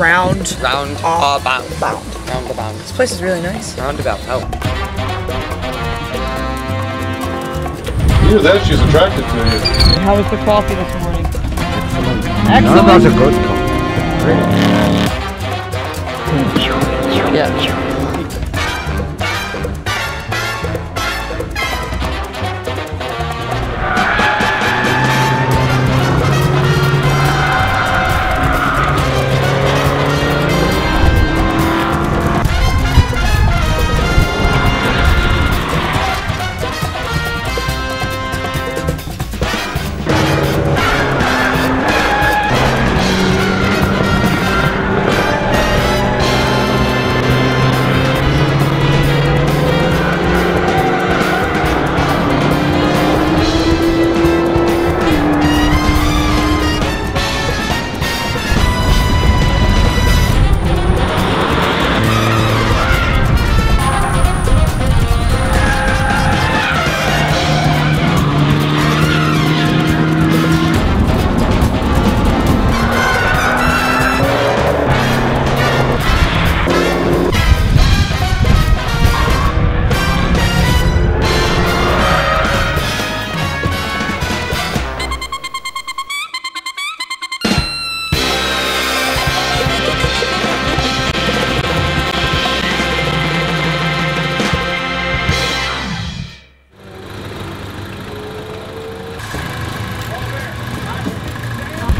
round. Round Off. uh, bound. Bound. Roundabout. This place is really nice. Roundabout. Oh. Either that, she's attracted to you. How was the coffee this morning? Excellent. That was a good call. Yeah.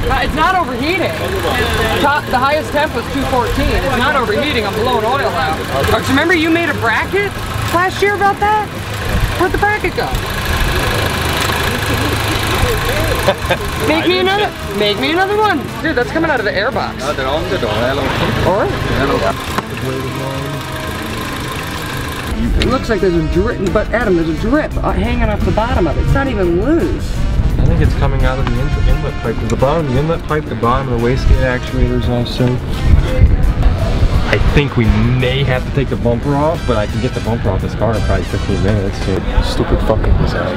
It's not overheating. Top, the highest temp was 214. It's not overheating. I'm blowing oil out. Uh, remember you made a bracket last year about that? Where'd the bracket go? Make me another. Make me another one, dude. That's coming out of the airbox. Or? It looks like there's a drip, but Adam, there's a drip uh, hanging off the bottom of it. It's not even loose. I think it's coming out of the in inlet pipe. The bottom of the inlet pipe, the bottom of the wastegate actuators also. I think we may have to take the bumper off, but I can get the bumper off this car in probably 15 minutes. So stupid fucking design.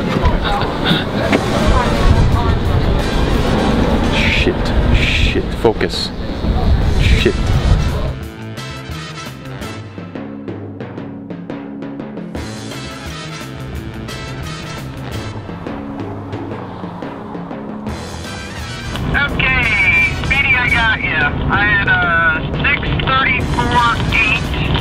Shit. Shit. Focus. Yeah. I had uh, a 634.8.